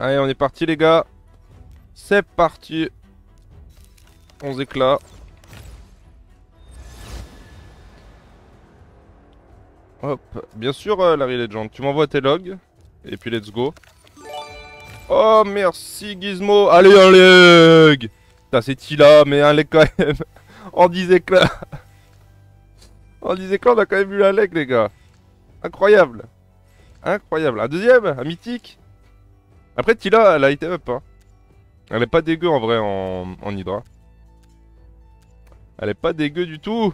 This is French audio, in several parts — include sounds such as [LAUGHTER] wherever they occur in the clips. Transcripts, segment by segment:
Allez, on est parti les gars. C'est parti. 11 éclats. Hop. Bien sûr, euh, Larry Legend. Tu m'envoies tes logs. Et puis let's go. Oh, merci Gizmo. Allez, un leg Putain, c'est Tila, mais un leg quand même. en 10 éclats. [LAUGHS] en 10 éclats, on a quand même eu un leg, les gars. Incroyable. Incroyable. Un deuxième Un mythique Après, Tila, elle a été up. Hein. Elle est pas dégueu en vrai en, Hydra. Elle est pas dégueu du tout.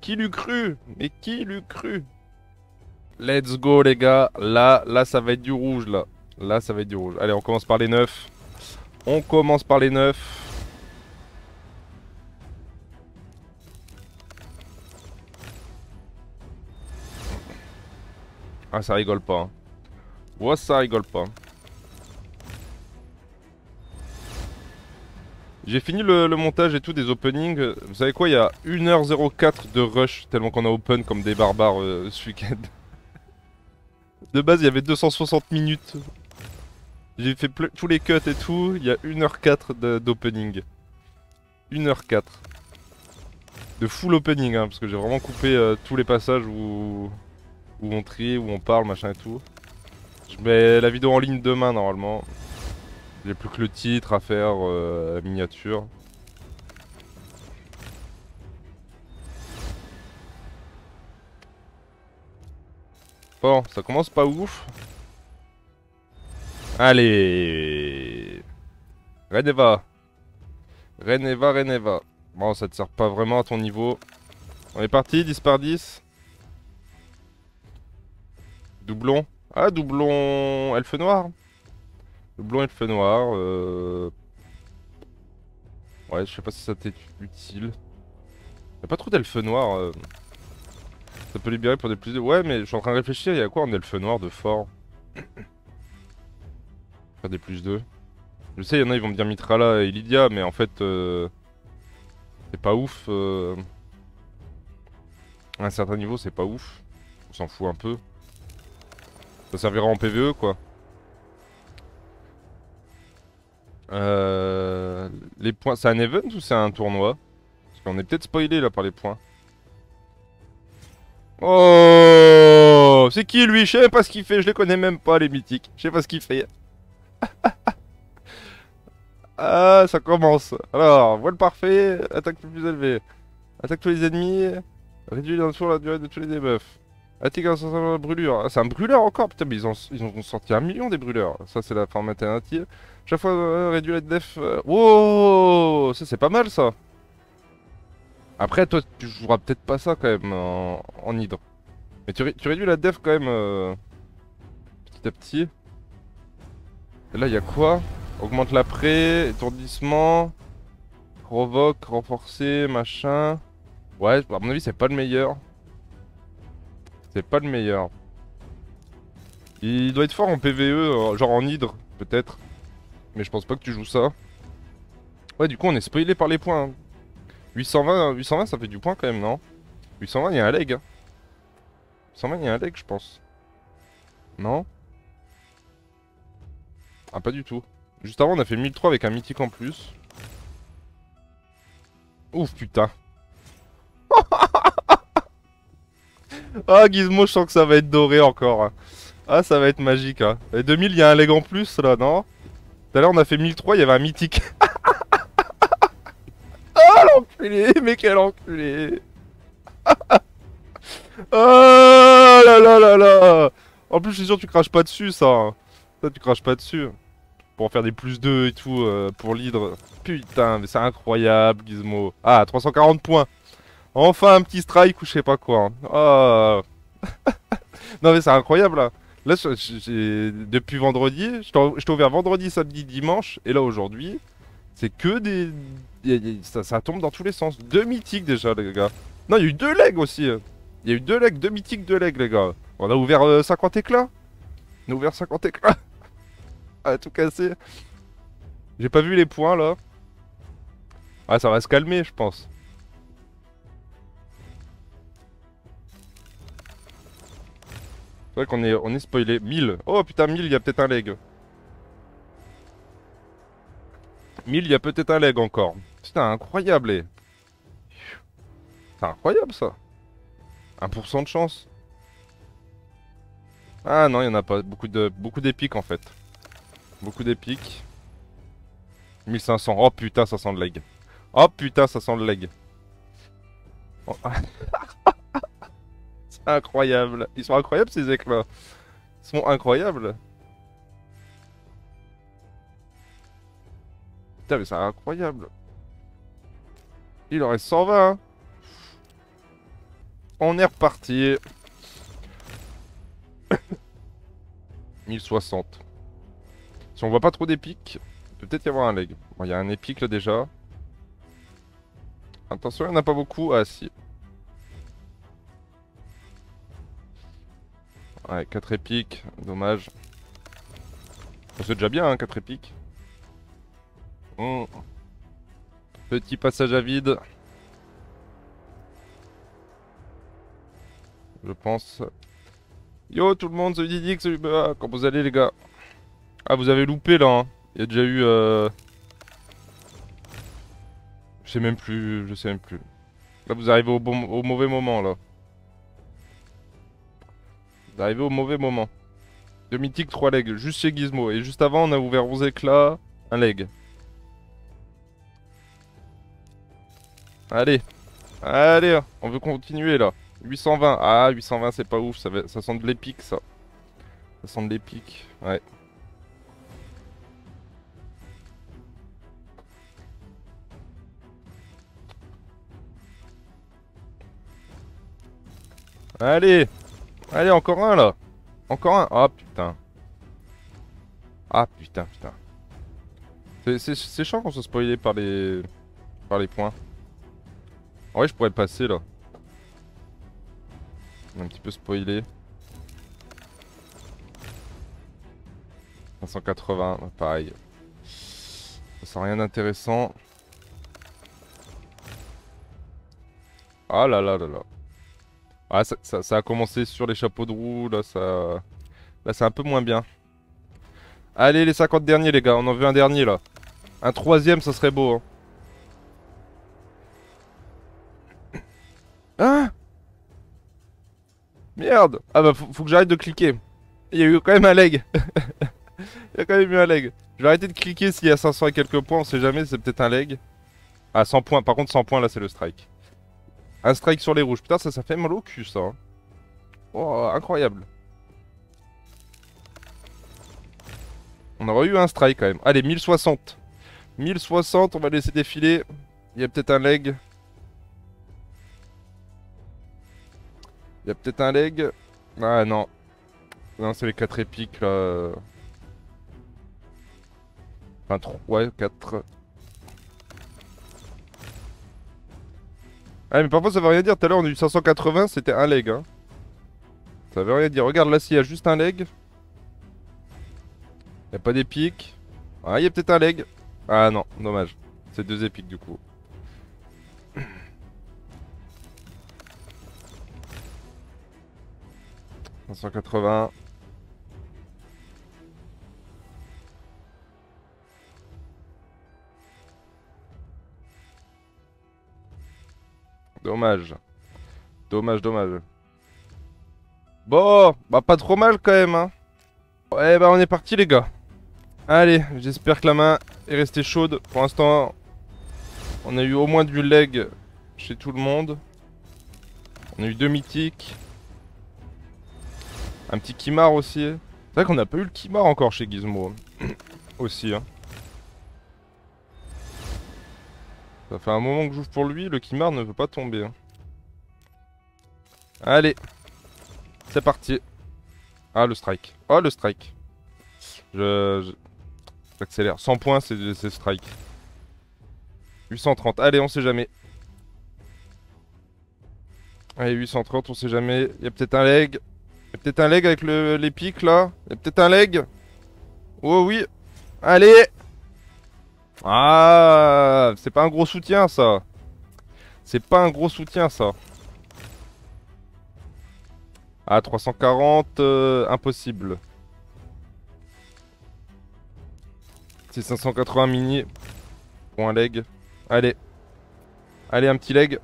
Qui l'eût cru? Mais qui l'eût cru? Let's go les gars. Là, là ça va être du rouge là. Là ça va être du rouge. Allez on commence par les neufs. On commence par les neufs. Ah ça rigole pas. Hein. Ouais ça rigole pas. J'ai fini le, montage et tout des openings. Vous savez quoi, il y a 1h04 de rush tellement qu'on a open comme des barbares euh, ce week-end. de base, il y avait 260 minutes. J'ai fait tous les cuts et tout, il y a 1h04 d'opening. 1h04. De full opening, hein, parce que j'ai vraiment coupé euh, tous les passages où, où on trie, où on parle, machin et tout. Je mets la vidéo en ligne demain normalement. J'ai plus que le titre à faire, euh, miniature. Bon, ça commence pas ouf. Allez Reneva Reneva, Reneva. Bon, ça te sert pas vraiment à ton niveau. On est parti, 10 par 10. Doublon. Ah, doublon elfe noir. Le blond et le feu noir. Euh... Ouais, je sais pas si ça t'est utile. Y'a pas trop d'elfe noir. Euh... Ça peut libérer pour des plus de... Ouais, mais je suis en train de réfléchir, il y a quoi en elfe noir de fort? Faire des plus 2. Je sais, il y en a, ils vont me dire Mitrala et Lydia, mais en fait... Euh... C'est pas ouf. Euh... À un certain niveau, c'est pas ouf. On s'en fout un peu. Ça servira en PVE, quoi. Euh, les points, c'est un event ou c'est un tournoi Parce qu'on est peut-être spoilé là par les points. Oh C'est qui lui? Je sais pas ce qu'il fait, je les connais même pas les mythiques. Je sais pas ce qu'il fait. [LAUGHS] ah, ça commence. Alors, voile parfait, attaque plus élevée. Attaque tous les ennemis, réduit la durée de tous les debuffs. Attaque un brûlure. Ah, c'est un brûleur encore Putain, mais ils ont, ils ont sorti un million des brûleurs. Ça, c'est la forme alternative. Chaque fois, euh, réduit la def. Euh, wow Ça, c'est pas mal, ça. Après, toi, tu joueras peut-être pas ça, quand même, en, en hydre. Mais tu, réduis la def, quand même, euh, petit à petit. Et là, il y a quoi? Augmente l'après, étourdissement, provoque, renforcer, machin. Ouais, à mon avis, c'est pas le meilleur. C'est pas le meilleur. Il doit être fort en PVE, genre en hydre, peut-être. Mais je pense pas que tu joues ça. Ouais, du coup, on est spoilé par les points. 820, 820, ça fait du point quand même, non? 820, il y a un leg. 820, il y a un leg, je pense. Non? Ah, pas du tout. Juste avant, on a fait 1003 avec un mythique en plus. Ouf, putain. [LAUGHS] ah, Gizmo, je sens que ça va être doré encore. Ah, ça va être magique. Hein. Et 2000, il y a un leg en plus, là, non? Tout à on a fait 1003, il y avait un mythique. oh [LAUGHS] l'enculé, mais quel enculé. oh [LAUGHS] là là là là. En plus, je suis sûr que tu craches pas dessus, ça. Ça, tu craches pas dessus. Pour en faire des plus 2 et tout, euh, pour l'hydre. Putain, mais c'est incroyable, Gizmo. Ah, 340 points. Enfin, un petit strike ou je sais pas quoi. Oh. [LAUGHS] non, mais c'est incroyable, là. Là, depuis vendredi, je t'ai ouvert vendredi, samedi, dimanche, et là aujourd'hui, c'est que des. Ça, tombe dans tous les sens. Deux mythiques déjà, les gars. Non, il y a eu deux legs aussi. Il y a eu deux legs, deux mythiques, deux legs, les gars. On a ouvert 50 euh, éclats. On a ouvert 50 éclats. [LAUGHS] ah, tout cassé. J'ai pas vu les points là. Ah, ça va se calmer, je pense. C'est vrai qu'on est, on est spoilé. 1000. Oh putain, 1000, il y a peut-être un leg. 1000, il y a peut-être un leg encore. Putain, incroyable. eh. C'est incroyable ça. 1% de chance. Ah non, il y en a pas. Beaucoup de d'épiques en fait. Beaucoup d'épiques. 1500. Oh putain, ça sent le leg. Oh putain, ça sent le leg. Oh. [LAUGHS] Incroyable. Ils sont incroyables ces éclats. Ils sont incroyables. Putain, mais c'est incroyable. Il en reste 120. hein. On est reparti. [COUGHS] 1060. Si on voit pas trop d'épiques, peut peut-être y avoir un leg. Bon, il y a un épique là déjà. Attention, il n'y en a pas beaucoup. Ah si. Ouais, 4 épiques, dommage. Oh, C'est déjà bien, hein, 4 épiques. Hmm. Petit passage à vide. Je pense. Yo tout le monde, c'est Didi, c'est UBA. Comment vous allez les gars? Ah vous avez loupé là. hein. Il y a déjà eu... Euh... Je sais même plus, je sais même plus. Là vous arrivez au mauvais moment là. Vous arrivez au mauvais moment. Deux mythiques, 3 legs, juste chez Gizmo. Et juste avant on a ouvert 11 éclats, un leg. Allez. Allez, on veut continuer là. 820. Ah, 820, c'est pas ouf. Ça, ça sent de l'épique, ça. Ça sent de l'épique. Ouais. Allez. Allez, encore un là. Encore un. Ah, putain. Ah, putain, putain. C'est chiant qu'on soit spoilé par les... par les points. En vrai, je pourrais passer là. Un petit peu spoilé. 580, bah, pareil. Ça sent rien d'intéressant. Ah là là là là. Ah, ça, a commencé sur les chapeaux de roue, là, ça... Là, c'est un peu moins bien. Allez, les 50 derniers, les gars, on en veut un dernier, là. Un troisième, ça serait beau, hein. Hein? Merde Ah bah faut, faut que j'arrête de cliquer. Il y a eu quand même un leg. [LAUGHS] Il y a quand même eu un leg. Je vais arrêter de cliquer s'il y a 500 et quelques points, on sait jamais, c'est peut-être un leg. Ah 100 points, par contre 100 points là c'est le strike. Un strike sur les rouges, putain ça fait mal au cul ça. hein. Oh incroyable. On aurait eu un strike quand même. Allez 1060. 1060, on va laisser défiler. Il y a peut-être un leg. Il y a peut-être un leg. Ah non. Non, c'est les 4 épiques là. Enfin, 3, ouais, 4. Ah, mais parfois ça veut rien dire. Tout à l'heure, on a eu 580, c'était un leg. Hein. Ça veut rien dire. Regarde là, s'il y a juste un leg. Il a pas d'épique. Ah, il y a peut-être un leg. Ah non, dommage. C'est deux épiques du coup. « 580. Dommage. Dommage, dommage. Bon, bah pas trop mal quand même, hein. Ouais, bah on est parti les gars. Allez, j'espère que la main est restée chaude. Pour l'instant, on a eu au moins du leg chez tout le monde. On a eu deux mythiques. Un petit Kimar aussi. C'est vrai qu'on n'a pas eu le Kimar encore chez Gizmo. [COUGHS] aussi, hein. Ça fait un moment que j'ouvre pour lui, le Kimar ne veut pas tomber. hein. Allez. C'est parti. Ah, le strike. Oh, le strike. Je... J'accélère. 100 points, c'est strike. 830. Allez, on sait jamais. Allez, 830, on sait jamais. Il y a peut-être un leg. Il y a peut-être un leg avec le, les pics, là. Il y a peut-être un leg. Oh oui. Allez Ah C'est pas un gros soutien, ça. C'est pas un gros soutien, ça. Ah, 340, euh, impossible. C'est 580 mini. Pour un leg. Allez. Allez, un petit leg.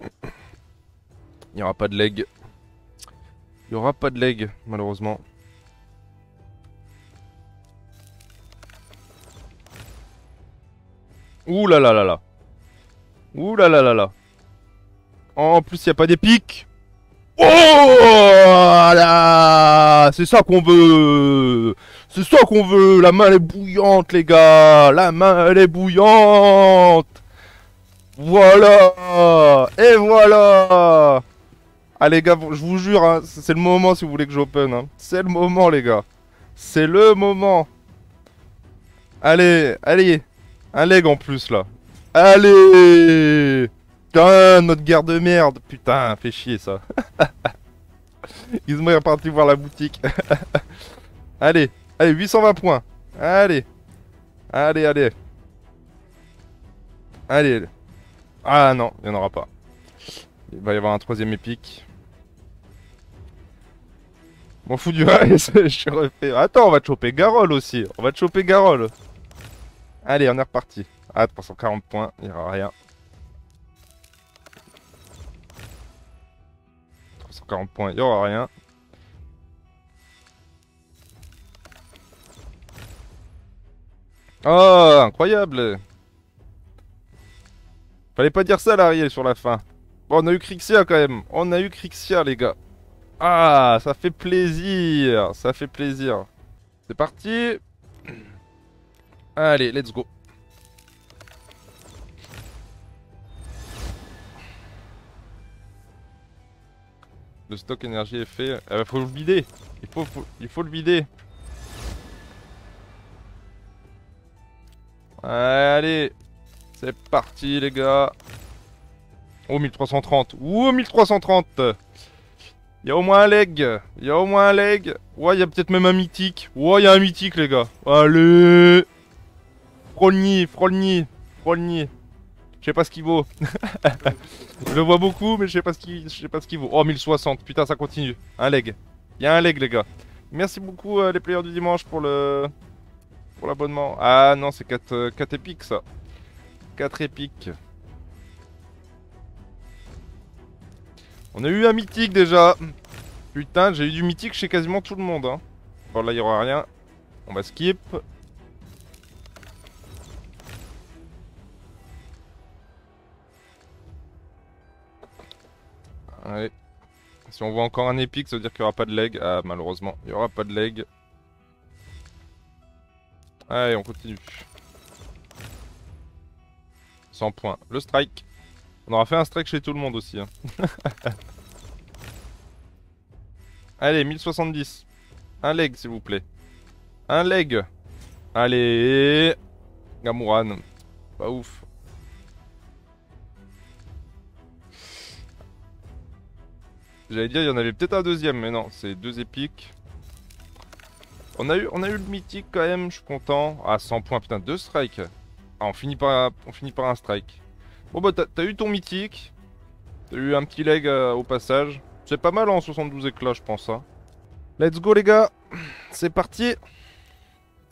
Il n'y aura pas de leg. Il n'y aura pas de leg, malheureusement. Ouh là là là là. Ouh là là là là. En plus, il n'y a pas d'épique. Oh là C'est ça qu'on veut C'est ça qu'on veut La main, est bouillante, les gars La main, elle est bouillante Voilà Et voilà Ah, les gars, je vous jure, hein, c'est le moment si vous voulez que j'open. Hein. C'est le moment, les gars. C'est le moment. Allez, allez Un leg en plus, là. Allez Putain, notre guerre de merde Putain, fait chier ça. [LAUGHS] Gizmo est reparti voir la boutique. [LAUGHS] allez, allez, 820 points. Allez. Allez, allez. Allez. Ah non, il n'y en aura pas. Il va y avoir un troisième épique. M'en fous du reste, [LAUGHS] je suis refait. Attends, on va te choper Garol aussi. On va te choper Garol. Allez, on est reparti. Ah, 340 points, il n'y aura rien. 40 points, il n'y aura rien. Oh, incroyable Fallait pas dire ça, l'Ariel, sur la fin. Bon, on a eu Crixia, quand même. On a eu Crixia, les gars. Ah, ça fait plaisir. Ça fait plaisir. C'est parti. Allez, let's go. Le stock énergie est fait. Il faut le vider. Il faut, il faut le vider. Allez. C'est parti les gars. Oh 1330. Ouh 1330. Il y a au moins un leg. Il y a au moins un leg. Ouais, il y a peut-être même un mythique. Ouais, il y a un mythique les gars. Allez. Frolny, Frolny, Frolny. Je sais pas ce qu'il vaut. [LAUGHS] je le vois beaucoup, mais je sais pas ce qu'il vaut. Oh 1060, putain ça continue. Un leg. Il y a un leg les gars. Merci beaucoup euh, les players du dimanche pour le pour l'abonnement. Ah non, c'est 4, 4 euh, épiques ça. 4 épiques. On a eu un mythique déjà. Putain, j'ai eu du mythique chez quasiment tout le monde. Hein. Bon là il y aura rien. On va skip. Allez. Si on voit encore un épique, ça veut dire qu'il n'y aura pas de leg. Ah, malheureusement, il n'y aura pas de leg. Allez, on continue. 100 points. Le strike. On aura fait un strike chez tout le monde aussi. Hein. [LAUGHS] Allez, 1070. Un leg, s'il vous plaît. Un leg. Allez. Gamuran. Pas ouf. J'allais dire, il y en avait peut-être un deuxième, mais non, c'est deux épiques. On a, eu, on a eu le mythique quand même, je suis content. Ah, 100 points, putain, deux strikes. Ah, on finit par, on finit par un strike. Bon, bah, t'as eu ton mythique. T'as eu un petit leg euh, au passage. C'est pas mal en 72 éclats, je pense. Hein. Let's go, les gars. C'est parti.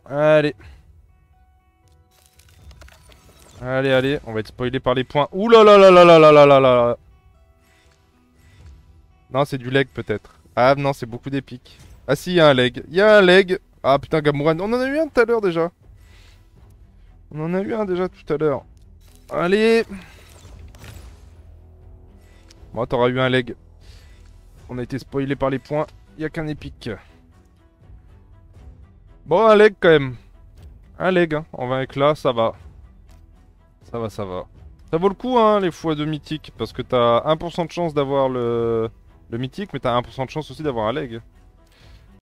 Allez. Allez, allez, on va être spoilé par les points. Ouh là là là là là là là là là non, c'est du leg peut-être. Ah non, c'est beaucoup d'épiques. Ah si, il y a un leg. Il y a un leg. Ah putain, Gamuran. On en a eu un tout à l'heure déjà. On en a eu un déjà tout à l'heure. Allez. Bon, t'auras eu un leg. On a été spoilé par les points. Il a qu'un épique. Bon, un leg quand même. Un leg, hein. En 20 éclats, ça va. Ça va, ça va. Ça vaut le coup, hein, les fois de mythique. Parce que t'as 1% de chance d'avoir le... Le mythique, mais t'as 1% de chance aussi d'avoir un leg.